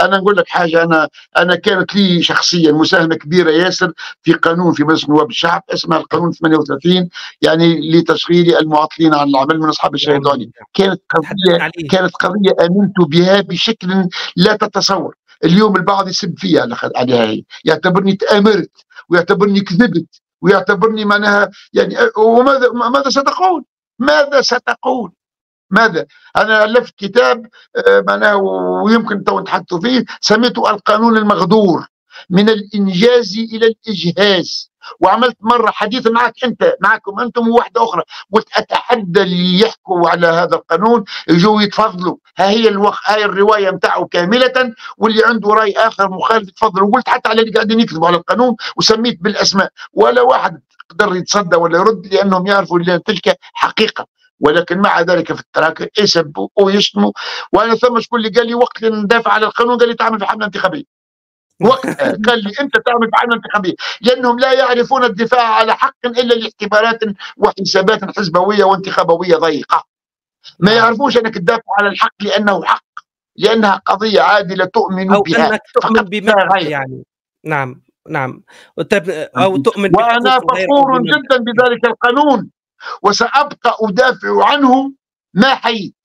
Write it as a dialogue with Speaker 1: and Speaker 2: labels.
Speaker 1: أنا نقول لك حاجة أنا أنا كانت لي شخصيا مساهمة كبيرة ياسر في قانون في مجلس نواب الشعب اسمه القانون 38 يعني لتشغيل المعطلين عن العمل من أصحاب الشهادة كانت قضية كانت قضية آمنت بها بشكل لا تتصور. اليوم البعض يسب فيها عليها هي. يعتبرني تأمرت ويعتبرني كذبت ويعتبرني معناها يعني وماذا ماذا ستقول؟ ماذا ستقول؟ ماذا؟ أنا ألفت كتاب آه، معناه ويمكن تو نتحدثوا فيه سميته القانون المغدور من الإنجاز إلى الإجهاز. وعملت مرة حديث معك أنت معكم أنتم وواحدة أخرى. قلت أتحدى اللي يحكوا على هذا القانون يجوا يتفضلوا. ها هي الوق... هاي الرواية نتاعه كاملة واللي عنده رأي آخر مخالف يتفضل وقلت حتى على اللي قاعدين يكتبوا على القانون وسميت بالأسماء. ولا واحد قدر يتصدى ولا يرد لأنهم يعرفوا ان تلك حقيقة. ولكن مع ذلك في التراك يسبوا ويشتموا وأنا ثم شكون اللي قال لي وقت اللي ندافع على القانون قال لي تعمل في حملة انتخابية. وقتها قال لي أنت تعمل في حملة انتخابية. لأنهم لا يعرفون الدفاع على حق إلا لاعتبارات وحسابات حزبوية وانتخابوية ضيقة. ما نعم. يعرفوش أنك تدافع على الحق لأنه حق لأنها قضية عادلة تؤمن
Speaker 2: أو
Speaker 1: بها.
Speaker 2: أنك تؤمن بما يعني. نعم نعم. أو تؤمن
Speaker 1: وأنا فخور جدا بذلك القانون. وسأبقى أدافع عنه ما حييت.